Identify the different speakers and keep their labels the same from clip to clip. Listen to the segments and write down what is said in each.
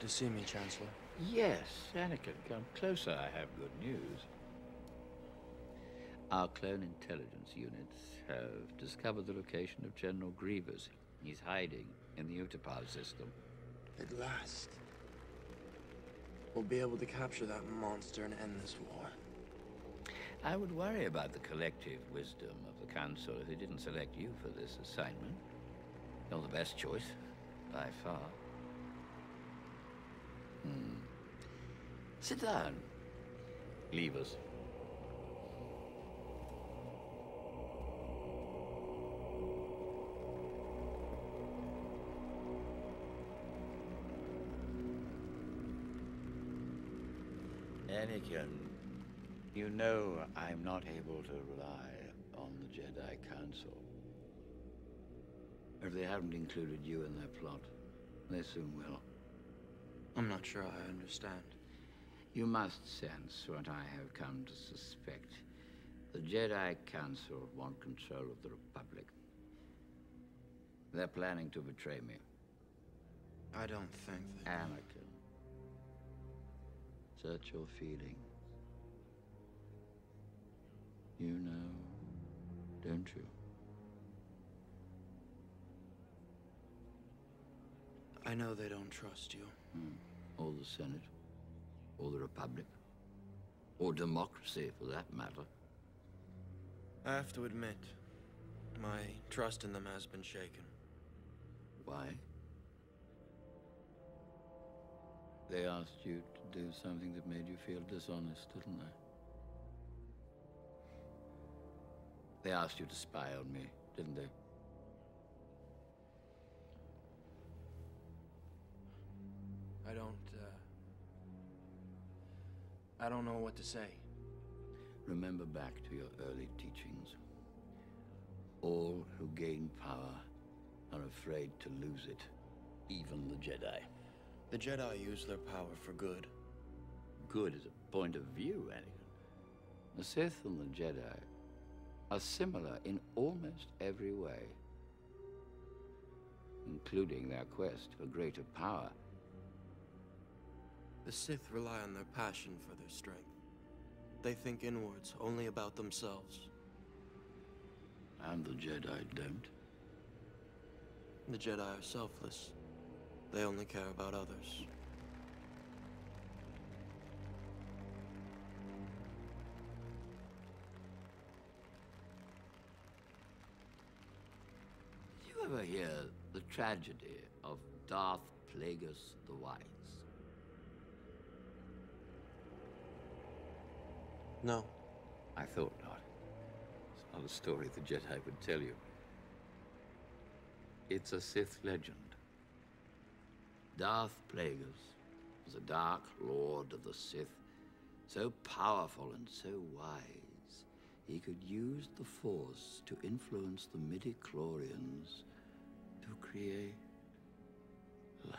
Speaker 1: to see me, Chancellor.
Speaker 2: Yes, Anakin, come closer. I have good news. Our clone intelligence units have discovered the location of General Grievous. He's hiding in the Utapau system.
Speaker 1: At last. We'll be able to capture that monster and end this war.
Speaker 2: I would worry about the collective wisdom of the Council if they didn't select you for this assignment. You're the best choice, by far. Sit down. Leave us. Anakin, you know I'm not able to rely on the Jedi Council. If they haven't included you in their plot, they soon will.
Speaker 1: I'm not sure I understand.
Speaker 2: You must sense what I have come to suspect. The Jedi Council want control of the Republic. They're planning to betray me.
Speaker 1: I don't think that...
Speaker 2: Anakin. Search your feelings. You know, don't you?
Speaker 1: I know they don't trust you.
Speaker 2: Hmm. Or the Senate. Or the Republic. Or democracy, for that matter.
Speaker 1: I have to admit, my trust in them has been shaken.
Speaker 2: Why? They asked you to do something that made you feel dishonest, didn't they? They asked you to spy on me, didn't they?
Speaker 1: I don't. I don't know what to say.
Speaker 2: Remember back to your early teachings. All who gain power are afraid to lose it, even the Jedi.
Speaker 1: The Jedi use their power for good.
Speaker 2: Good is a point of view, Anakin. The Sith and the Jedi are similar in almost every way, including their quest for greater power.
Speaker 1: The Sith rely on their passion for their strength. They think inwards, only about themselves.
Speaker 2: And the Jedi don't.
Speaker 1: The Jedi are selfless. They only care about others.
Speaker 2: Did you ever hear the tragedy of Darth Plagueis the Wise?
Speaker 1: No.
Speaker 2: I thought not. It's not a story the Jedi would tell you. It's a Sith legend. Darth Plagueis was a dark lord of the Sith, so powerful and so wise, he could use the Force to influence the midi-chlorians to create life.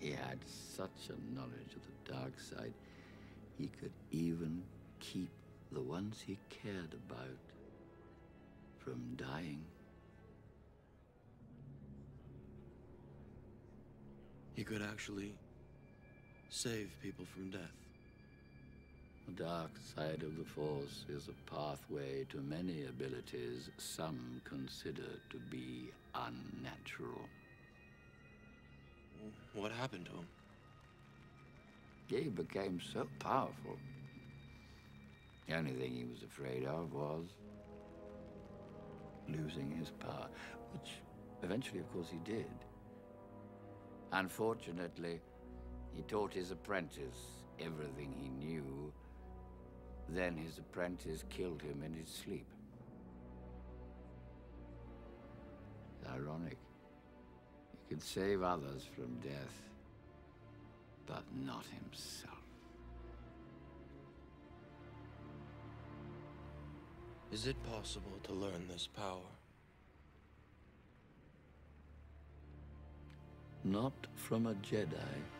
Speaker 2: He had such a knowledge of the dark side, he could even keep the ones he cared about from dying.
Speaker 1: He could actually save people from death.
Speaker 2: The dark side of the Force is a pathway to many abilities some consider to be unnatural.
Speaker 1: What happened to him?
Speaker 2: He became so powerful. The only thing he was afraid of was losing his power, which eventually, of course, he did. Unfortunately, he taught his apprentice everything he knew. Then his apprentice killed him in his sleep. It's ironic. He could save others from death, but not himself.
Speaker 1: Is it possible to learn this power?
Speaker 2: Not from a Jedi.